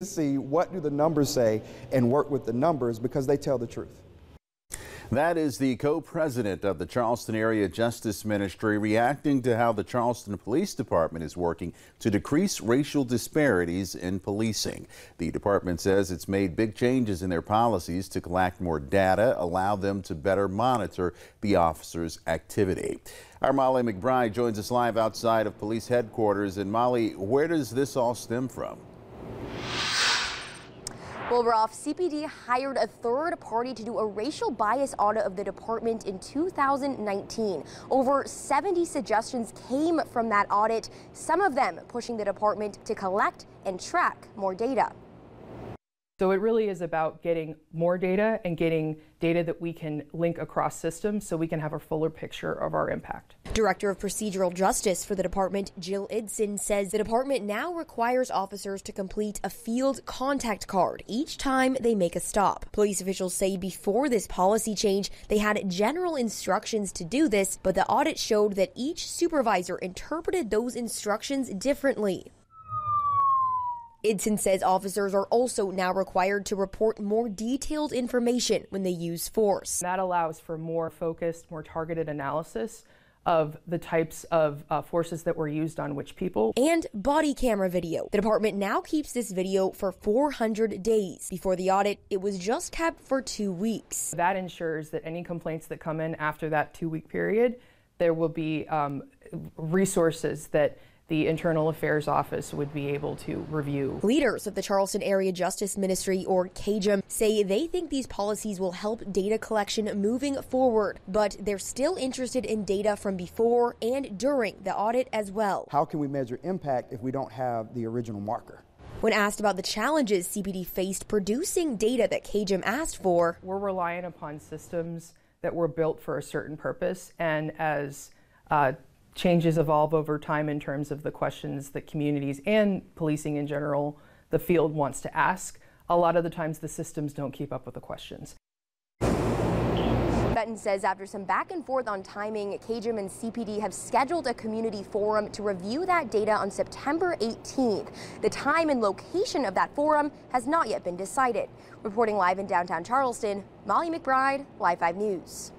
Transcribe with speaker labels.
Speaker 1: see what do the numbers say and work with the numbers because they tell the truth.
Speaker 2: That is the co-president of the Charleston Area Justice Ministry reacting to how the Charleston Police Department is working to decrease racial disparities in policing. The department says it's made big changes in their policies to collect more data, allow them to better monitor the officers' activity. Our Molly McBride joins us live outside of police headquarters. And Molly, where does this all stem from?
Speaker 3: Well, Ralph, CPD hired a third party to do a racial bias audit of the department in 2019. Over 70 suggestions came from that audit, some of them pushing the department to collect and track more data.
Speaker 4: So it really is about getting more data and getting data that we can link across systems so we can have a fuller picture of our impact.
Speaker 3: Director of Procedural Justice for the department, Jill Eidson, says the department now requires officers to complete a field contact card each time they make a stop. Police officials say before this policy change, they had general instructions to do this, but the audit showed that each supervisor interpreted those instructions differently. Eidson says officers are also now required to report more detailed information when they use force.
Speaker 4: That allows for more focused, more targeted analysis of the types of uh, forces that were used on which people.
Speaker 3: And body camera video. The department now keeps this video for 400 days. Before the audit, it was just kept for two weeks.
Speaker 4: That ensures that any complaints that come in after that two week period, there will be um, resources that the Internal Affairs Office would be able to review.
Speaker 3: Leaders of the Charleston Area Justice Ministry, or CAJM, say they think these policies will help data collection moving forward, but they're still interested in data from before and during the audit as well.
Speaker 1: How can we measure impact if we don't have the original marker?
Speaker 3: When asked about the challenges CPD faced producing data that CAJM asked for,
Speaker 4: we're relying upon systems that were built for a certain purpose, and as uh, changes evolve over time in terms of the questions that communities and policing in general, the field wants to ask. A lot of the times the systems don't keep up with the questions.
Speaker 3: Benton says after some back and forth on timing, CAJM and CPD have scheduled a community forum to review that data on September 18th. The time and location of that forum has not yet been decided. Reporting live in downtown Charleston, Molly McBride, Live 5 News.